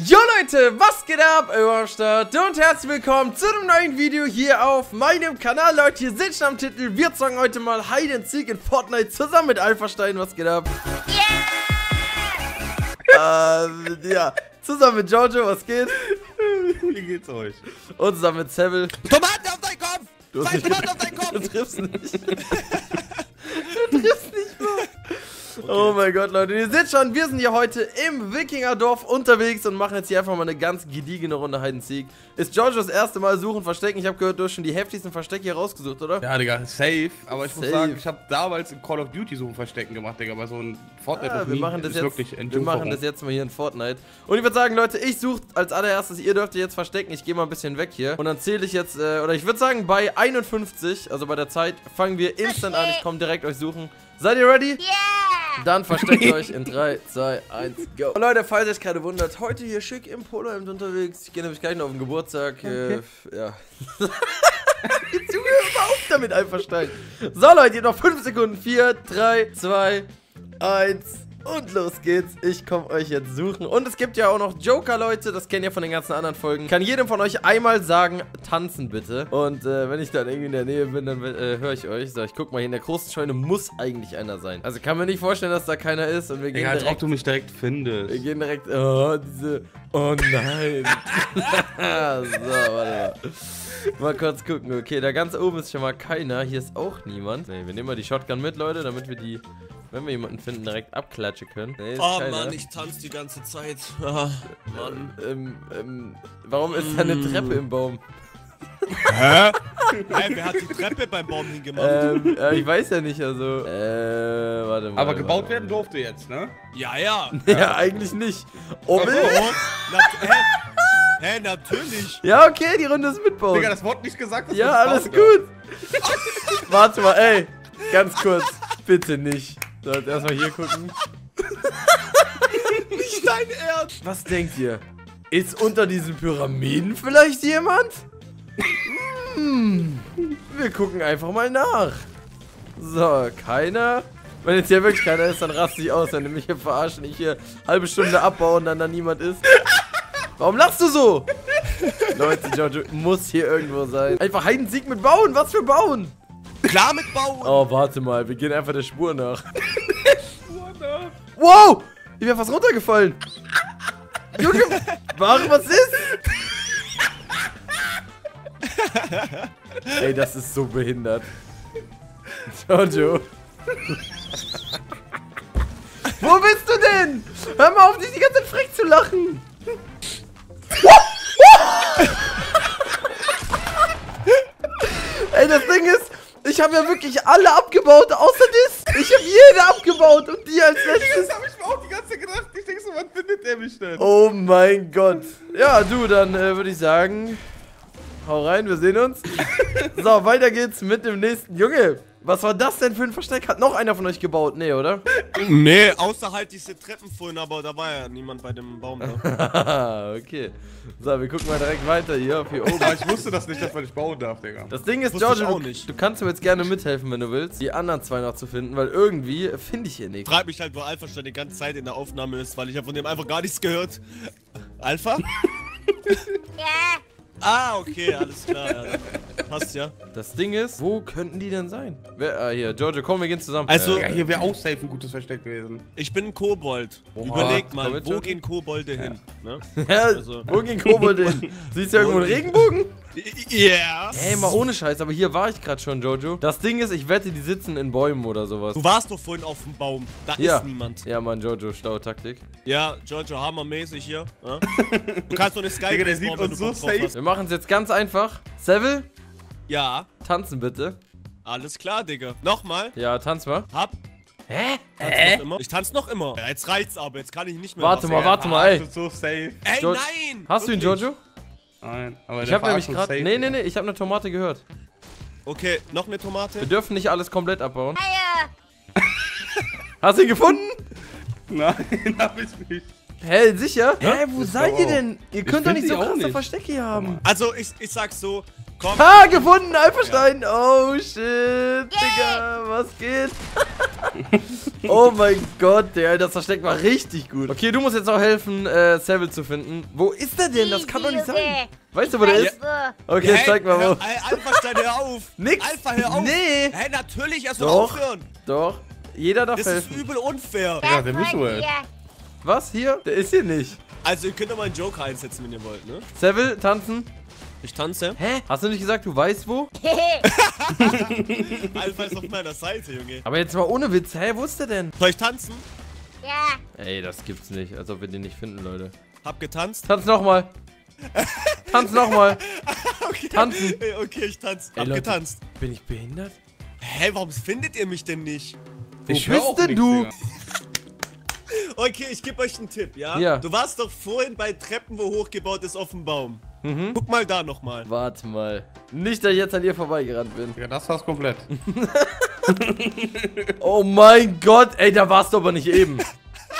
Jo Leute, was geht ab? Überstadt und herzlich willkommen zu einem neuen Video hier auf meinem Kanal. Leute, hier sind schon am Titel. Wir zocken heute mal Hide and Seek in Fortnite zusammen mit Alphastein. Was geht ab? Yeah! ähm, ja, zusammen mit Jojo, was geht? Wie geht's euch? Und zusammen mit Seville. Tomaten auf deinen Kopf! Du Zwei Tomaten auf deinen Du Kopf! triffst nicht. Oh mein Gott, Leute. Ihr seht schon, wir sind hier heute im Wikingerdorf unterwegs und machen jetzt hier einfach mal eine ganz gediegene Runde Hide and Seek. Ist Jojo das erste Mal suchen, verstecken? Ich habe gehört, du hast schon die heftigsten Verstecke hier rausgesucht, oder? Ja, Digga, safe. Aber ich muss Safe. sagen, ich habe damals in Call of Duty so ein Verstecken gemacht, Digga. Aber so ein Fortnite of wir Me machen das ist jetzt, wirklich wir machen das jetzt mal hier in Fortnite. Und ich würde sagen, Leute, ich suche als allererstes, ihr dürft ihr jetzt verstecken. Ich gehe mal ein bisschen weg hier. Und dann zähle ich jetzt, äh, oder ich würde sagen, bei 51, also bei der Zeit, fangen wir instant an. Ich komme direkt euch suchen. Seid ihr ready? Yeah! Dann versteckt euch in 3, 2, 1, go. Und Leute, falls ihr euch gerade wundert, heute hier schick im Polohemd unterwegs. Ich gehe nämlich gleich noch auf den Geburtstag. Äh, ja. Jetzt hör mal auf damit einfach stein. So Leute, ihr habt noch 5 Sekunden. 4, 3, 2, 1. Und los geht's. Ich komme euch jetzt suchen. Und es gibt ja auch noch Joker, Leute. Das kennt ihr von den ganzen anderen Folgen. Kann jedem von euch einmal sagen, tanzen bitte. Und äh, wenn ich dann irgendwie in der Nähe bin, dann äh, höre ich euch. So, ich guck mal, hier in der großen Scheune muss eigentlich einer sein. Also kann mir nicht vorstellen, dass da keiner ist. Und wir gehen Digga, als ob direkt du mich direkt findest. wir gehen direkt. Oh, diese. Oh nein. so, warte mal. Mal kurz gucken. Okay, da ganz oben ist schon mal keiner. Hier ist auch niemand. Nee, wir nehmen mal die Shotgun mit, Leute, damit wir die, wenn wir jemanden finden, direkt abklatschen können. Nee, ist Oh keiner. Mann, ich tanze die ganze Zeit. Ah, Mann. Ähm, ähm, warum ist da eine Treppe im Baum? Hä? Hey, wer hat die Treppe beim Baum hingemacht? Ähm, äh, ich weiß ja nicht, also. Äh, warte mal. Aber gebaut warte werden durfte jetzt, ne? ja, ja. mal. Ja, eigentlich nicht. Oh, na, hä? Hä, natürlich. Ja, okay, die Runde ist mitbauen. Digga, das wurde nicht gesagt. dass Ja, alles gut. Warte mal, ey. Ganz kurz. Bitte nicht. So, jetzt erstmal hier gucken. Nicht dein Ernst. Was denkt ihr? Ist unter diesen Pyramiden vielleicht jemand? Hm, wir gucken einfach mal nach. So, keiner. Wenn jetzt hier wirklich keiner ist, dann raste ich aus, wenn die mich hier verarschen, ich hier halbe Stunde abbaue und dann da niemand ist. Warum lachst du so? Leute, Giorgio muss hier irgendwo sein. Einfach Heiden Sieg mit Bauen, was für Bauen? Klar mit Bauen. Oh, warte mal, wir gehen einfach der Spur nach. Wow! Ich wäre fast runtergefallen. Junge, warum, was ist? Ey, das ist so behindert. Jojo. Wo bist du denn? Hör mal auf, dich die ganze Zeit frech zu lachen. Ey, das Ding ist, ich habe ja wirklich alle abgebaut, außer das. Ich habe jede abgebaut und die als letztes. Das hab ich mir auch die ganze Zeit gedacht. Ich denk so, wann findet der mich denn? Oh mein Gott. Ja, du, dann äh, würde ich sagen, hau rein, wir sehen uns. So, weiter geht's mit dem nächsten. Junge, was war das denn für ein Versteck? Hat noch einer von euch gebaut? Nee, oder? Nee, außer halt diese Treppen vorhin, aber da war ja niemand bei dem Baum. Ne? Haha, okay. So, wir gucken mal direkt weiter hier auf hier oben. Ich wusste das nicht, dass man nicht bauen darf, Digga. Das Ding ist, George, auch du, nicht. du kannst mir jetzt gerne mithelfen, wenn du willst, die anderen zwei noch zu finden, weil irgendwie finde ich hier nichts. Frag mich halt, wo Alpha schon die ganze Zeit in der Aufnahme ist, weil ich habe von dem einfach gar nichts gehört. Alpha? Yeah! Ah, okay, alles klar. Ja. Passt ja. Das Ding ist, wo könnten die denn sein? Wer, ah, hier, Giorgio, komm, wir gehen zusammen. Also- Digga, hier wäre auch safe ein gutes Versteck gewesen. Ich bin ein Kobold. Oha. Überleg mal, mit, wo gehen Kobolde hin? Ne? Ja, Also- wo ging Kobold hin? Siehst du irgendwo einen Regenbogen? Ja. Ey, mal ohne Scheiß, aber hier war ich gerade schon, Jojo. Das Ding ist, ich wette, die sitzen in Bäumen oder sowas. Du warst doch vorhin auf dem Baum. Da Ja. ist niemand. Ja, Mann, Jojo, Stautaktik. Ja, Giorgio hammermäßig hier. Ja? Du kannst doch eine Sky Digga, der sieht bauen, wenn uns du so safe. Wir machen es jetzt ganz einfach. Seville, Ja, tanzen bitte. alles klar, Digga. Nochmal. Ja, tanz mal. Hab. Hä? Tanz noch immer? Ich tanz noch immer. Ja, jetzt reicht's aber, jetzt kann ich nicht mehr. Warte was. mal, warte mal, ey. So safe. Ey, Jo- nein! Hast du ihn, Wirklich. Jojo? Nein, aber Ich der habe nämlich gerade. Nee, nee, nee, ich habe eine Tomate gehört. Okay, noch eine Tomate. Wir dürfen nicht alles komplett abbauen. Fire! Hast du ihn gefunden? Nein, hab ich nicht. Hä, sicher? Hä, wo Ich seid ihr denn? Ihr könnt doch nicht so krasse nicht. Verstecke hier haben. Also, ich, ich sag so, Komm. Ha, gefunden, Alphastein. Oh, shit, Digga, was geht? oh mein Gott, Digga, das Versteck war richtig gut. Okay, du musst jetzt auch helfen, äh, Seville zu finden. Wo ist der denn? Das kann doch nicht sein. Weißt du, wo der ist? Okay, Hey, zeig mal wo. Alpha-Stein, hör auf. Nix. Alpha, hör auf. Nee. Hä, natürlich, erst mal Doch. aufhören. Doch, jeder darf Das ist helfen. übel unfair. Ja, der bist du, ey. Was, hier? Der ist hier nicht. Also, ihr könnt doch mal einen Joker einsetzen, wenn ihr wollt, ne? Seville, tanzen. Ich tanze. Hä? Hast du nicht gesagt, du weißt wo? Alpha ist auf meiner Seite, Junge. Aber jetzt mal ohne Witz. Hä, wo ist der denn? Soll ich tanzen? Ja. Ey, das gibt's nicht. Als ob wir den nicht finden, Leute. Hab getanzt. Tanz nochmal. Tanz nochmal. Okay. Tanzen. Okay, ich tanze. Ey, Hab Leute. getanzt. Bin ich behindert? Hä, warum findet ihr mich denn nicht? Wo Ich nix, du? Digga. Okay, ich gebe euch einen Tipp, ja? Ja. Du warst doch vorhin bei Treppen, wo hochgebaut ist, auf dem Baum. Mhm. Guck mal da nochmal. Warte mal. Nicht, dass ich jetzt an dir vorbeigerannt bin. Ja, das war's komplett. Oh mein Gott, ey, da warst du aber nicht eben.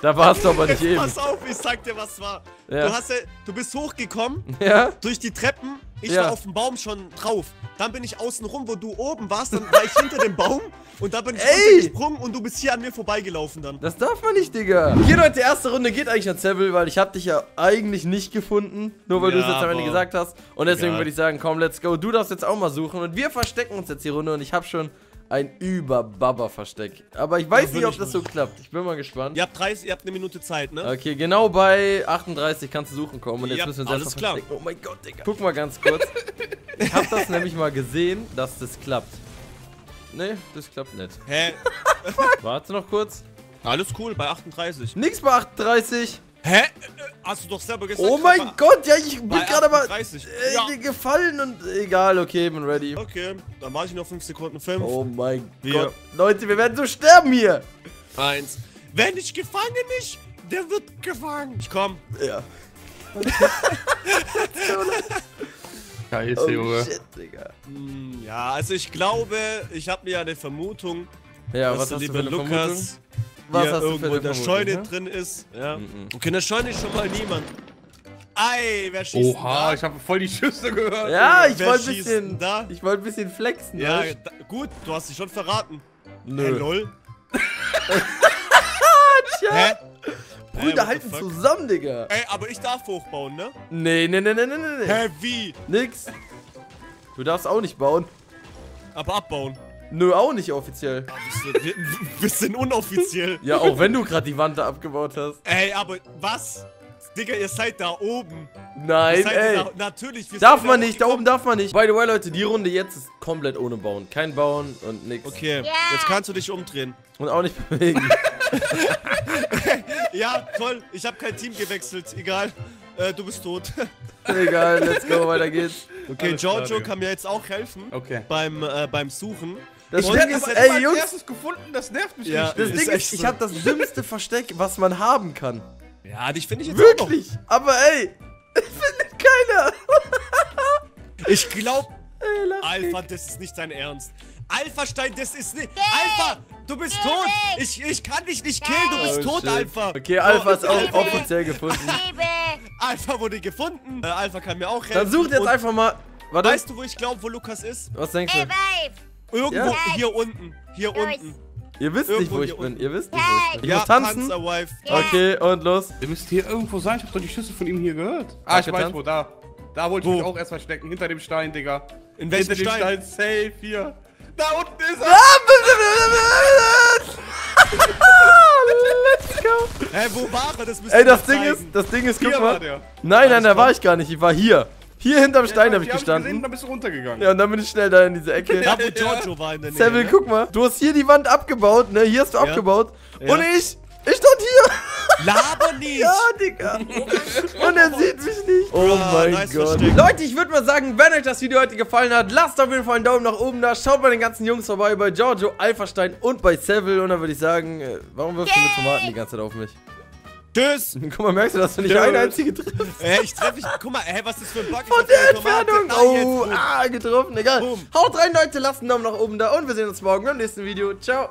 Da warst du aber nicht eben. Pass auf, ich sag dir, was war. Ja. Du, hast ja, du bist hochgekommen, Ja? durch die Treppen. Ich Ja. war auf dem Baum schon drauf. Dann bin ich außen rum, wo du oben warst. Dann war ich hinter dem Baum. Und da bin ich Ey! runtergesprungen und du bist hier an mir vorbeigelaufen dann. Das darf man nicht, Digga. Hier, Leute, die erste Runde geht eigentlich an Seville, weil ich hab dich ja eigentlich nicht gefunden. Nur weil du es Ja, jetzt am Ende gesagt hast. Und deswegen Egal. würde ich sagen, komm, let's go. Du darfst jetzt auch mal suchen. Und wir verstecken uns jetzt die Runde. Und ich habe schon ein Über-Baba-Versteck. Aber ich weiß Ja, nicht, ob das so klappt. Ich bin mal gespannt. Ihr habt 30, ihr habt eine Minute Zeit, ne? Okay, genau bei 38 kannst du suchen kommen. Und jetzt Ja, müssen wir uns alles klar. verstecken. Oh mein Gott, Digga. Guck mal ganz kurz. ich habe das nämlich mal gesehen, dass das klappt. Nee, das klappt nicht. Hä? Warte noch kurz. Alles cool, bei 38. Nix bei 38. Hä? Hast du doch selber gesagt. Oh mein bei- Gott, ja, ich bin bei gerade mal 38. äh, Ja. gefallen und egal, okay, bin ready. Okay, dann mache ich noch 5 Sekunden. 5, Oh mein Vier. Gott. Leute, wir werden so sterben hier. 1. Wer nicht gefangen ist, der wird gefangen. Ich komm. Ja. Scheiße, Oh Junge. shit, Digga. Hm, Ja, also ich glaube, ich habe mir eine Vermutung, Ja, dass was der hast du liebe für eine Vermutung? Lukas Was hier hast du für irgendwo eine in der Scheune ja? drin ist. Ja. Mhm. Okay, in der Scheune ist schon mal niemand. Ei, wer schießt Oha, denn ich habe voll die Schüsse gehört. Ja, ich wollte ein bisschen, denn da? ich wollte ein bisschen flexen. da? Ja, da, gut, du hast dich schon verraten. du? Hey, Nö. lol. Tja. Hä? Brüder Hey, halten zusammen, Digga. Ey, aber ich darf hochbauen, ne? Nee, nee, nee, nee, nee, nee. Hä, wie? Nix. Du darfst auch nicht bauen. Aber abbauen. Nö, auch nicht offiziell. Bisschen, bisschen unoffiziell. Ja, auch wenn du gerade die Wand da abgebaut hast. Ey, aber was? Digga, ihr seid da oben. Nein, Ihr seid ey. Da, natürlich. wir Darf sind man da nicht, da oben darf man nicht. By the way, Leute, die Runde jetzt ist komplett ohne Bauen. Kein Bauen und nix. Okay, Ja. jetzt kannst du dich umdrehen. Und auch nicht bewegen. Ja, toll. Ich habe kein Team gewechselt. Egal. Äh, du bist tot. Egal, let's go, weiter geht's. Okay, Alles klar, Giorgio Digga. kann mir jetzt auch helfen. Okay. Beim, äh, beim Suchen. Das Und Ding ist, ist ey, als Jungs, erstes gefunden, das nervt mich Ja. nicht. das ist Ding echt ist, ich so. habe das dümmste Versteck, was man haben kann. Ja, dich finde ich jetzt auch Wirklich. Aber ey, findet keiner. Ich glaube, Ey, Alpha, das ist nicht dein Ernst. Alpha Stein, das ist nicht. Alpha, du bist tot. Ich, ich kann dich nicht killen, du bist Oh, tot, shit. Alpha. Okay, Alpha ist auch offiziell gefunden. Liebe. Alpha wurde gefunden. Äh, Alpha kann mir auch helfen. Dann sucht jetzt einfach mal. Warte, Weißt du, wo ich glaube, wo Lukas ist? was denkst Ey, du? Vibe. Irgendwo Ja. hier unten. Hier Los. unten. Ihr wisst nicht, Irgendwo wo ich bin. unten. Ihr wisst nicht, wo ich bin. Ich ja, muss tanzen. Ja. Okay, und los. Der müsste hier irgendwo sein. Ich hab doch die Schüsse von ihm hier gehört. Ah, ich weiß wo, da. Da wollte ich mich auch erst verstecken. Hinter dem Stein, Digga. In welchem Hinter dem Stein? Stein, safe hier. Da unten ist er. Let's go. Hä, wo war er? Das müsst Ey, ihr das mal Ding ist, zeigen. das Ding ist, guck Hier war mal. der. Nein, nein, da war ich gar nicht. Ich war hier. Hier hinterm Stein Ja, habe ich gestanden. gesehen, dann bist du runtergegangen. Ja, und dann bin ich schnell da in diese Ecke. Da, wo Giorgio war in der Nähe. Seville, ne? guck mal. Du hast hier die Wand abgebaut, ne? Hier hast du Ja. abgebaut. Ja. Und ich, ich stand hier. Laber nicht! Ja, Digga. Und er sieht mich nicht. Oh Ah, mein nice Gott. Versteck. Leute, ich würde mal sagen, wenn euch das Video heute gefallen hat, lasst auf jeden Fall einen Daumen nach oben da. Schaut bei den ganzen Jungs vorbei, bei Giorgio, Alphastein und bei Seville. Und dann würde ich sagen, äh, warum wirfst du mit Tomaten die ganze Zeit auf mich? Tschüss! Guck mal, merkst du, dass du nicht Tschüss. eine einzige triffst? Hä, ich treffe dich. Guck mal, hä, was ist das für ein Bug? Ich Von der. Entfernung. Oh, ah, getroffen. Egal. Boom. Haut rein, Leute. Lasst einen Daumen nach oben da. Und wir sehen uns morgen beim nächsten Video. Ciao.